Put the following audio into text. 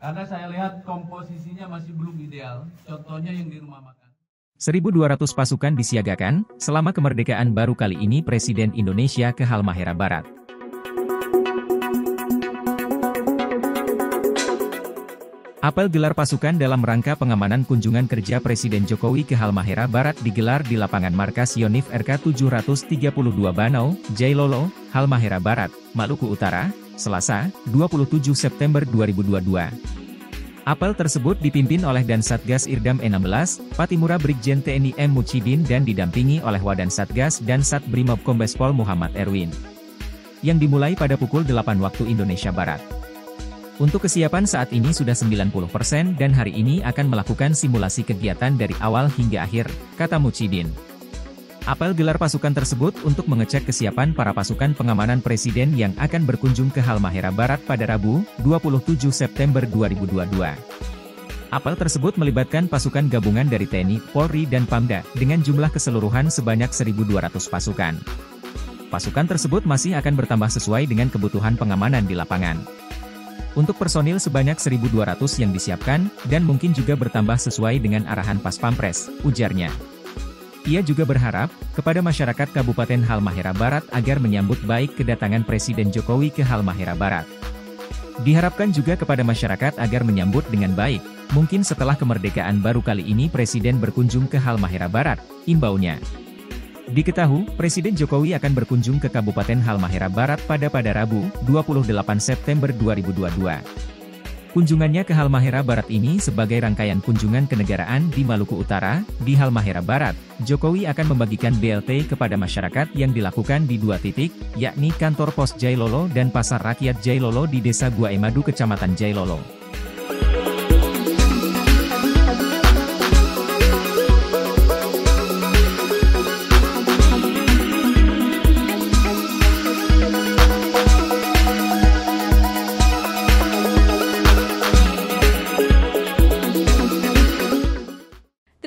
Karena saya lihat komposisinya masih belum ideal. Contohnya yang di rumah makan. 1.200 pasukan disiagakan selama kemerdekaan baru kali ini Presiden Indonesia ke Halmahera Barat. Apel gelar pasukan dalam rangka pengamanan kunjungan kerja Presiden Jokowi ke Halmahera Barat digelar di lapangan markas Yonif RK 732 Banau, Jailolo, Halmahera Barat, Maluku Utara, Selasa, 27 September 2022. Apel tersebut dipimpin oleh Dan Satgas Irdam E16, Patimura Brigjen TNI M. Mucidin dan didampingi oleh Wadan Satgas dan Sat Brimob Kombespol Muhammad Erwin. Yang dimulai pada pukul 8 waktu Indonesia Barat. Untuk kesiapan saat ini sudah 90% dan hari ini akan melakukan simulasi kegiatan dari awal hingga akhir, kata Mucidin. Apel gelar pasukan tersebut untuk mengecek kesiapan para pasukan pengamanan presiden yang akan berkunjung ke Halmahera Barat pada Rabu, 27 September 2022. Apel tersebut melibatkan pasukan gabungan dari TNI, Polri dan Pamda, dengan jumlah keseluruhan sebanyak 1.200 pasukan. Pasukan tersebut masih akan bertambah sesuai dengan kebutuhan pengamanan di lapangan. Untuk personil sebanyak 1.200 yang disiapkan, dan mungkin juga bertambah sesuai dengan arahan Pas Pampres, ujarnya. Ia juga berharap, kepada masyarakat Kabupaten Halmahera Barat agar menyambut baik kedatangan Presiden Jokowi ke Halmahera Barat. Diharapkan juga kepada masyarakat agar menyambut dengan baik, mungkin setelah kemerdekaan baru kali ini Presiden berkunjung ke Halmahera Barat, imbaunya. Diketahui, Presiden Jokowi akan berkunjung ke Kabupaten Halmahera Barat pada pada Rabu, 28 September 2022. Kunjungannya ke Halmahera Barat ini sebagai rangkaian kunjungan kenegaraan di Maluku Utara, di Halmahera Barat, Jokowi akan membagikan BLT kepada masyarakat yang dilakukan di dua titik, yakni kantor pos Jailolo dan Pasar Rakyat Jailolo di Desa Gua Emadu Kecamatan Jailolo.